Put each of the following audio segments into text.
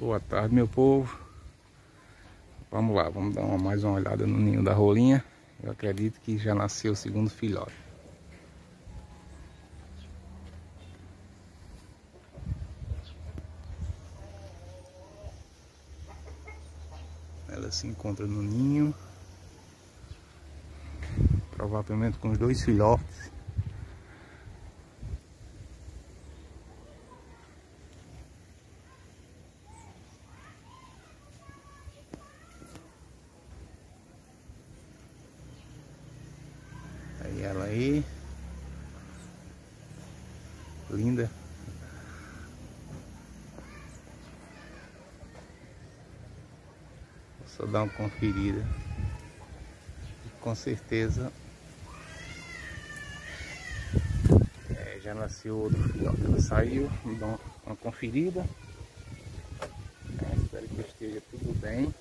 Boa tarde, meu povo. Vamos lá, vamos dar uma, mais uma olhada no ninho da rolinha. Eu acredito que já nasceu o segundo filhote. Ela se encontra no ninho. Provavelmente com os dois filhotes. Aí ela aí. Linda. Vou só dar uma conferida. E com certeza é, já nasceu outro filhote. Ela saiu, vou dar uma, uma conferida. É, espero que esteja tudo bem.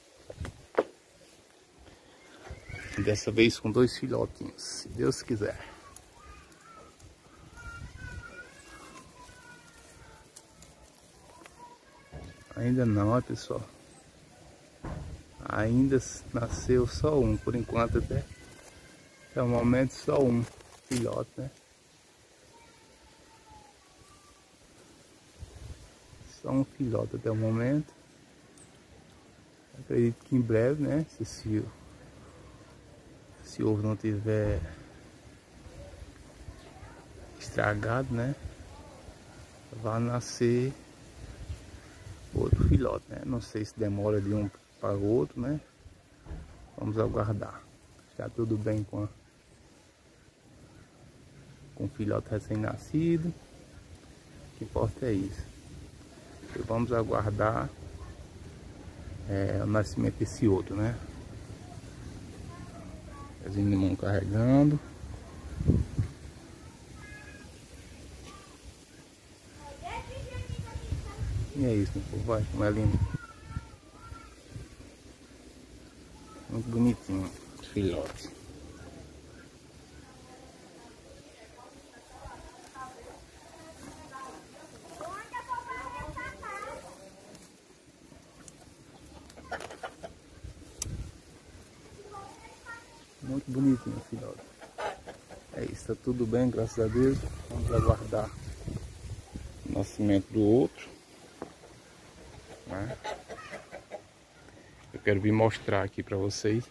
Dessa vez com dois filhotinhos, se Deus quiser. Ainda não, pessoal. Ainda nasceu só um, por enquanto até. Até o momento só um filhote, né? Só um filhote até o momento. Acredito que em breve, né? Se, o ovo não tiver estragado, né? Vai nascer outro filhote, né? Não sei se demora de um para o outro, né? Vamos aguardar. Está tudo bem com, a, com o filhote recém-nascido. O que importa é isso. E vamos aguardar é, o nascimento desse outro, né? De carregando. E é isso, meu povo. Vai, como é lindo. Muito bonitinho, filhote. Muito bonitinho, filhote. É isso, tá tudo bem, graças a Deus. Vamos aguardar o nascimento do outro. Né? Eu quero vir mostrar aqui para vocês